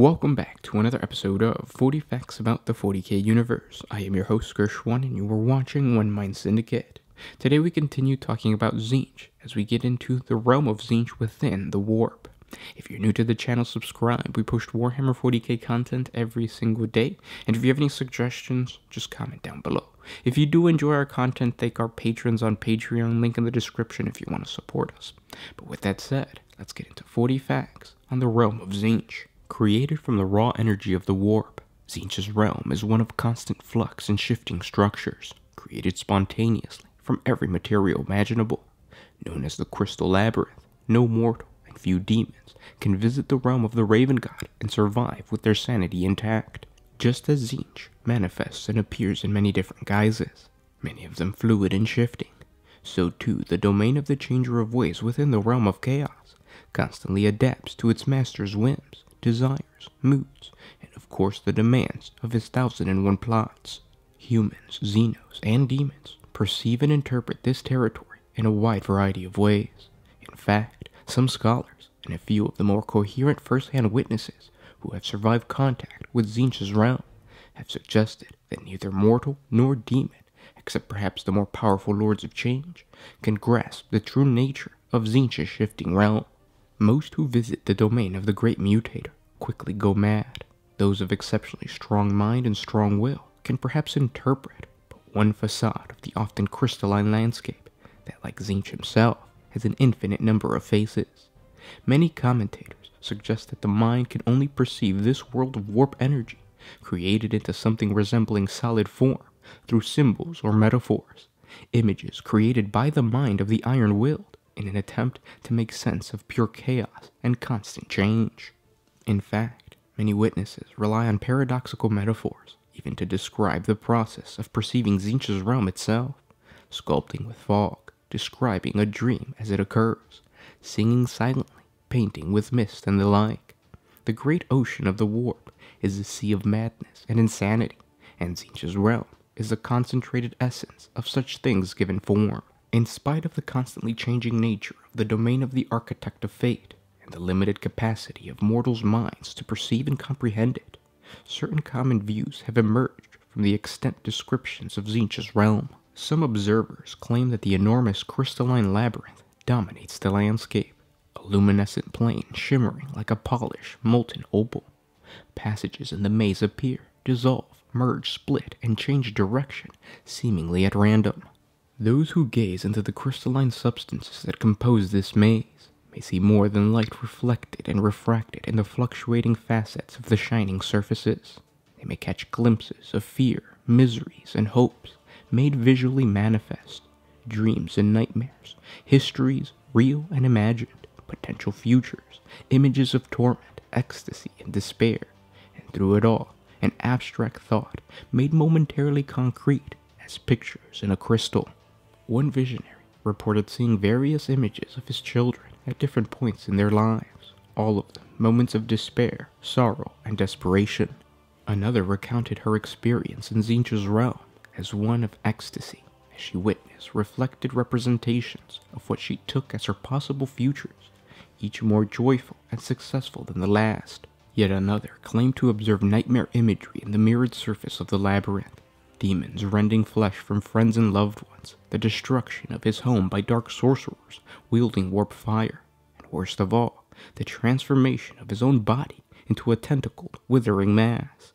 Welcome back to another episode of 40 Facts About the 40k Universe. I am your host, Gershwan, and you are watching One Mind Syndicate. Today we continue talking about Tzeentch as we get into the realm of Tzeentch within the Warp. If you're new to the channel, subscribe. We post Warhammer 40k content every single day, and if you have any suggestions, just comment down below. If you do enjoy our content, thank our patrons on Patreon, link in the description if you want to support us. But with that said, let's get into 40 facts on the realm of Tzeentch. Created from the raw energy of the warp, Tzeentch's realm is one of constant flux and shifting structures, created spontaneously from every material imaginable. Known as the Crystal Labyrinth, no mortal and few demons can visit the realm of the Raven God and survive with their sanity intact. Just as Tzeentch manifests and appears in many different guises, many of them fluid and shifting, so too the domain of the Changer of Ways within the realm of chaos constantly adapts to its master's whims desires, moods, and of course the demands of his thousand and one plots. Humans, Xenos, and demons perceive and interpret this territory in a wide variety of ways. In fact, some scholars, and a few of the more coherent first-hand witnesses who have survived contact with Tzeentch's realm, have suggested that neither mortal nor demon, except perhaps the more powerful Lords of Change, can grasp the true nature of Tzeentch's shifting realm. Most who visit the domain of the Great Mutator quickly go mad. Those of exceptionally strong mind and strong will can perhaps interpret but one facade of the often crystalline landscape that, like Tzeentch himself, has an infinite number of faces. Many commentators suggest that the mind can only perceive this world of warp energy, created into something resembling solid form, through symbols or metaphors, images created by the mind of the iron-willed in an attempt to make sense of pure chaos and constant change. In fact, many witnesses rely on paradoxical metaphors even to describe the process of perceiving Tzeentch's realm itself, sculpting with fog, describing a dream as it occurs, singing silently, painting with mist and the like. The great ocean of the warp is a sea of madness and insanity, and Tzeentch's realm is the concentrated essence of such things given form. In spite of the constantly changing nature of the domain of the architect of fate, and the limited capacity of mortals' minds to perceive and comprehend it, certain common views have emerged from the extant descriptions of Tzeentch's realm. Some observers claim that the enormous crystalline labyrinth dominates the landscape, a luminescent plane shimmering like a polished, molten opal. Passages in the maze appear, dissolve, merge, split, and change direction, seemingly at random. Those who gaze into the crystalline substances that compose this maze may see more than light reflected and refracted in the fluctuating facets of the shining surfaces. They may catch glimpses of fear, miseries, and hopes made visually manifest, dreams and nightmares, histories real and imagined, potential futures, images of torment, ecstasy, and despair, and through it all, an abstract thought made momentarily concrete as pictures in a crystal. One visionary reported seeing various images of his children at different points in their lives, all of them moments of despair, sorrow, and desperation. Another recounted her experience in Tzeentch's realm as one of ecstasy, as she witnessed reflected representations of what she took as her possible futures, each more joyful and successful than the last. Yet another claimed to observe nightmare imagery in the mirrored surface of the labyrinth, demons rending flesh from friends and loved ones, the destruction of his home by dark sorcerers wielding warp fire, and worst of all, the transformation of his own body into a tentacled, withering mass.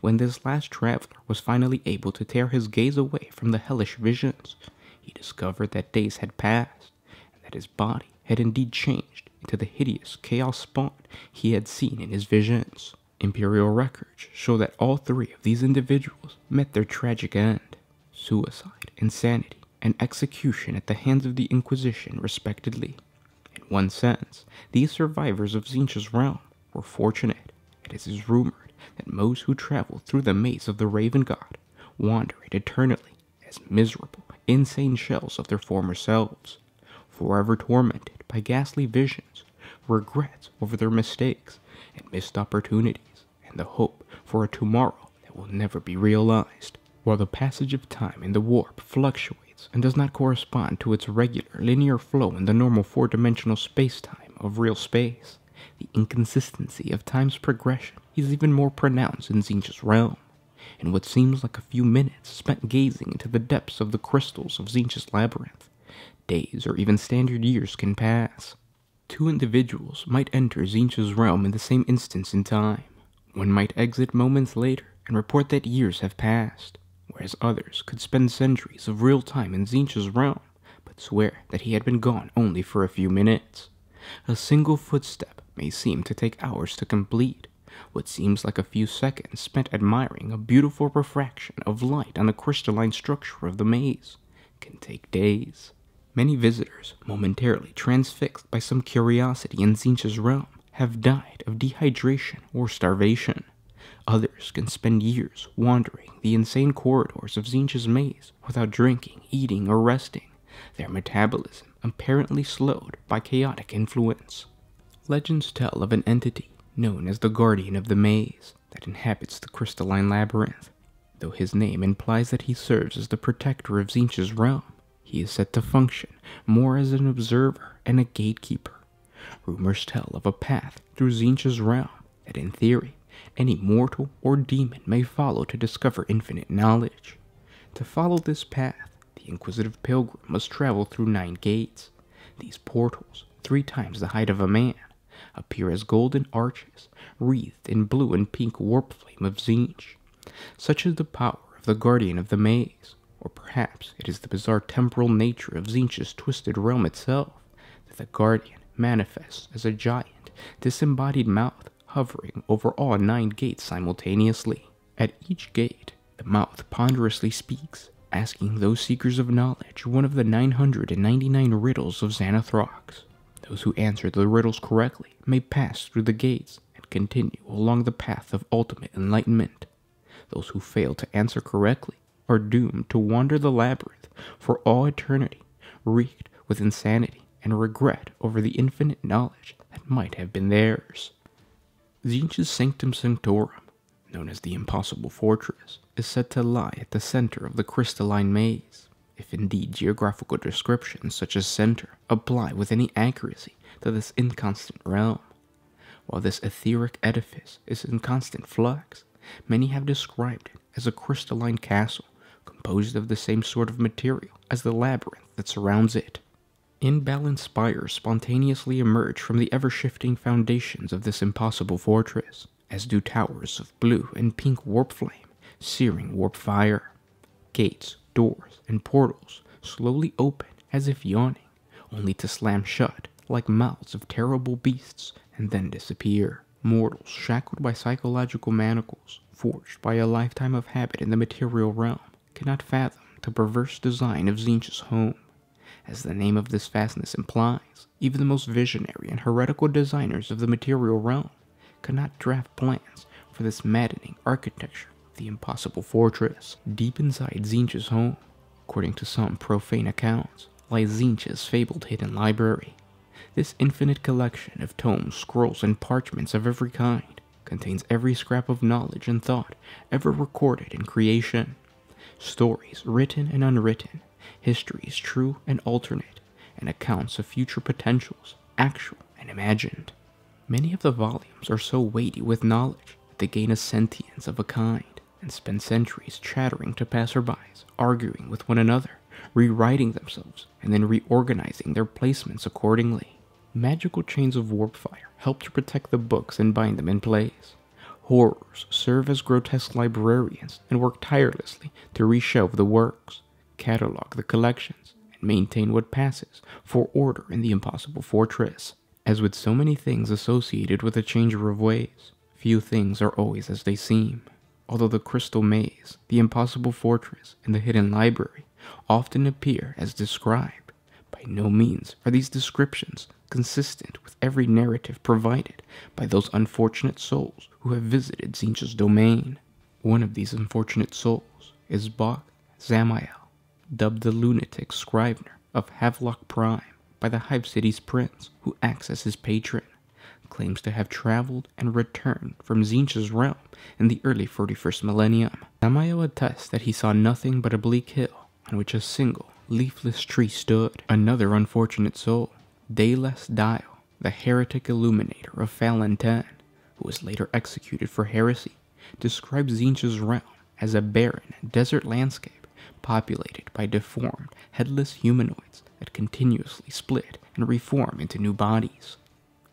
When this last traveler was finally able to tear his gaze away from the hellish visions, he discovered that days had passed, and that his body had indeed changed into the hideous chaos spawn he had seen in his visions. Imperial records show that all three of these individuals met their tragic end suicide, insanity, and execution at the hands of the Inquisition, respectively. In one sense, these survivors of Tzeentch's realm were fortunate. It is rumored that most who travel through the maze of the Raven God wander it eternally as miserable, insane shells of their former selves, forever tormented by ghastly visions, regrets over their mistakes and missed opportunities, and the hope for a tomorrow that will never be realized. While the passage of time in the warp fluctuates and does not correspond to its regular linear flow in the normal four-dimensional space-time of real space, The inconsistency of time's progression is even more pronounced in Tzeentch's realm. In what seems like a few minutes spent gazing into the depths of the crystals of Tzeentch's labyrinth, days or even standard years can pass. Two individuals might enter Tzeentch's realm in the same instance in time. One might exit moments later and report that years have passed, whereas others could spend centuries of real time in Tzeentch's realm, but swear that he had been gone only for a few minutes. A single footstep may seem to take hours to complete, what seems like a few seconds spent admiring a beautiful refraction of light on the crystalline structure of the maze can take days. Many visitors, momentarily transfixed by some curiosity in Tzeentch's realm, have died of dehydration or starvation. Others can spend years wandering the insane corridors of Tzeentch's maze without drinking, eating, or resting, their metabolism apparently slowed by chaotic influence. Legends tell of an entity known as the Guardian of the Maze that inhabits the crystalline labyrinth. Though his name implies that he serves as the protector of Tzeentch's realm, he is said to function more as an observer and a gatekeeper. Rumors tell of a path through Tzeentch's realm that, in theory, any mortal or demon may follow to discover infinite knowledge. To follow this path, the inquisitive pilgrim must travel through nine gates. These portals, three times the height of a man, appear as golden arches wreathed in blue and pink warp flame of Tzeentch. Such is the power of the guardian of the maze, or perhaps it is the bizarre temporal nature of Tzeentch's twisted realm itself, that the Guardian manifests as a giant, disembodied mouth hovering over all nine gates simultaneously. At each gate, the mouth ponderously speaks, asking those seekers of knowledge one of the 999 riddles of Xanathrox. Those who answer the riddles correctly may pass through the gates and continue along the path of ultimate enlightenment. Those who fail to answer correctly are doomed to wander the labyrinth for all eternity, wreaked with insanity and regret over the infinite knowledge that might have been theirs. Tzeentch's Sanctum Sanctorum, known as the Impossible Fortress, is said to lie at the center of the crystalline maze, if indeed geographical descriptions such as center apply with any accuracy to this inconstant realm. While this etheric edifice is in constant flux, many have described it as a crystalline castle composed of the same sort of material as the labyrinth that surrounds it. Imbalanced spires spontaneously emerge from the ever shifting foundations of this impossible fortress, as do towers of blue and pink warp flame, searing warp fire. Gates, doors, and portals slowly open as if yawning, only to slam shut like mouths of terrible beasts and then disappear. Mortals shackled by psychological manacles, forged by a lifetime of habit in the material realm, cannot fathom the perverse design of Tzeentch's home. As the name of this fastness implies, even the most visionary and heretical designers of the material realm cannot draft plans for this maddening architecture the impossible fortress. Deep inside Tzeentch's home, according to some profane accounts, lies Tzeentch's fabled hidden library. This infinite collection of tomes, scrolls, and parchments of every kind contains every scrap of knowledge and thought ever recorded in creation stories written and unwritten, histories true and alternate, and accounts of future potentials, actual and imagined. Many of the volumes are so weighty with knowledge that they gain a sentience of a kind and spend centuries chattering to passerbys, arguing with one another, rewriting themselves, and then reorganizing their placements accordingly. Magical chains of warp fire help to protect the books and bind them in place. Horrors serve as grotesque librarians and work tirelessly to reshelve the works, catalog the collections, and maintain what passes for order in the impossible fortress. As with so many things associated with a changer of ways, few things are always as they seem. Although the crystal maze, the impossible fortress, and the hidden library often appear as described, by no means are these descriptions consistent with every narrative provided by those unfortunate souls who have visited Tzeentch's domain. One of these unfortunate souls is Boc Zamael, dubbed the lunatic scrivener of Havelock Prime by the Hive City's prince, who acts as his patron, claims to have traveled and returned from Tzeentch's realm in the early 41st millennium. Zamael attests that he saw nothing but a bleak hill on which a single leafless tree stood. Another unfortunate soul Dayless Dial, the heretic illuminator of Valentin, who was later executed for heresy, describes Tzeentch's realm as a barren desert landscape populated by deformed, headless humanoids that continuously split and reform into new bodies.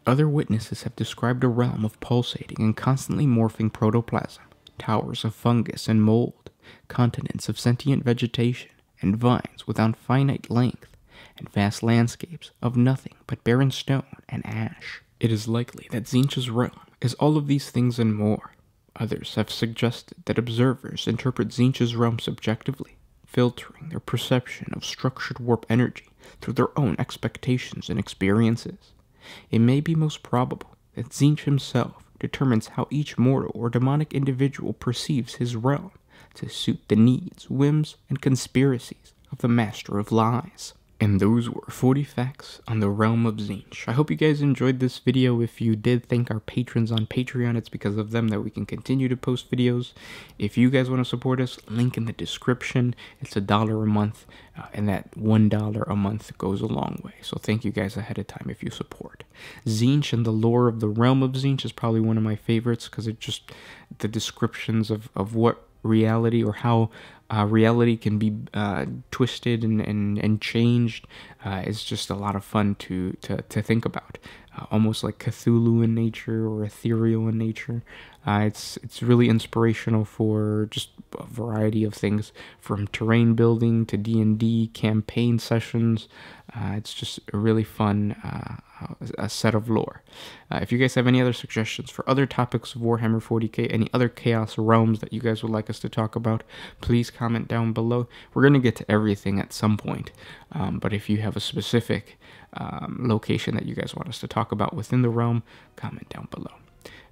Other witnesses have described a realm of pulsating and constantly morphing protoplasm, towers of fungus and mold, continents of sentient vegetation, and vines without finite length, and vast landscapes of nothing but barren stone and ash. It is likely that Tzeentch's realm is all of these things and more. Others have suggested that observers interpret Tzeentch's realm subjectively, filtering their perception of structured warp energy through their own expectations and experiences. It may be most probable that Tzeentch himself determines how each mortal or demonic individual perceives his realm to suit the needs, whims, and conspiracies of the Master of Lies. And those were 40 facts on the realm of Tzeentch. I hope you guys enjoyed this video. If you did, thank our patrons on Patreon. It's because of them that we can continue to post videos. If you guys want to support us, link in the description. It's a dollar a month, uh, and that one dollar a month goes a long way. So thank you guys ahead of time if you support. Tzeentch and the lore of the realm of Tzeentch is probably one of my favorites because it just the descriptions of, of what reality or how uh, reality can be uh, twisted and, and, and changed uh, is just a lot of fun to, to, to think about. Uh, almost like Cthulhu in nature or ethereal in nature. Uh, it's it's really inspirational for just a variety of things, from terrain building to D and D campaign sessions. Uh, it's just a really fun a set of lore. Uh, if you guys have any other suggestions for other topics of Warhammer 40k, any other Chaos realms that you guys would like us to talk about, please comment down below. We're going to get to everything at some point, um, but if you have a specific um, location that you guys want us to talk about within the realm, comment down below.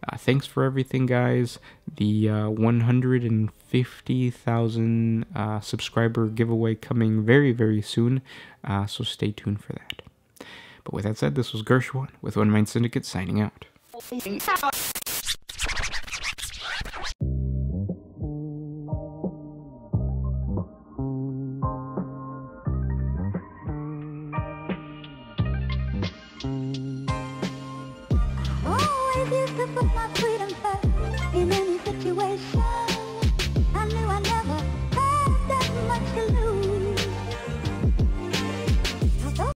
Uh, thanks for everything, guys. The uh, 150,000 uh, subscriber giveaway coming very, very soon, uh, so stay tuned for that. But with that said, this was Gershwan with One Mind Syndicate signing out.